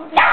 Okay.